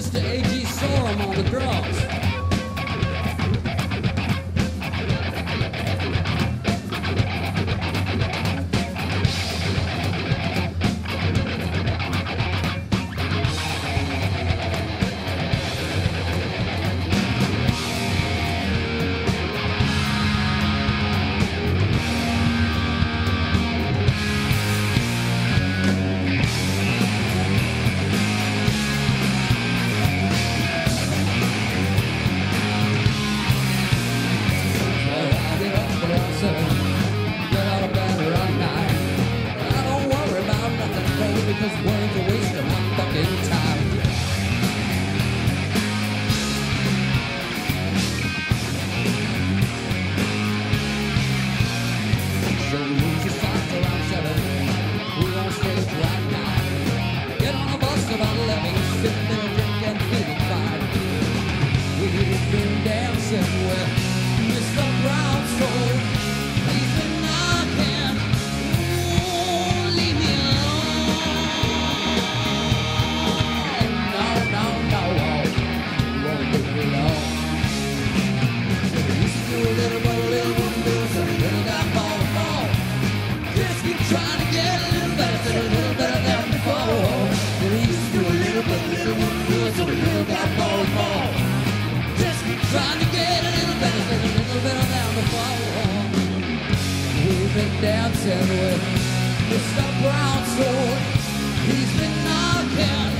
Mr. A.G. Sorum on the drugs. He's been dancing with Mr. Brown Sword. He's been knocking.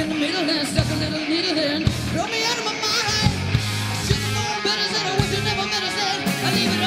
in the middle and stuck a little needle in. Throw me out of my mind. I should have known better. Said I wish you never met. I said I leave it.